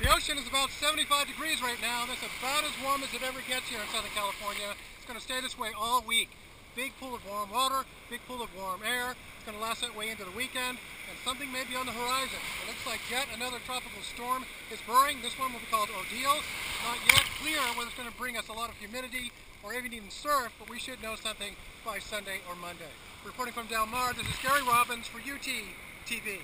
The ocean is about 75 degrees right now. That's about as warm as it ever gets here in Southern California. It's going to stay this way all week. Big pool of warm water, big pool of warm air. It's going to last that way into the weekend, and something may be on the horizon. It looks like yet another tropical storm is brewing. This one will be called Odile. Not yet clear whether it's going to bring us a lot of humidity or even even surf, but we should know something by Sunday or Monday. Reporting from Del Mar, this is Gary Robbins for UT TV.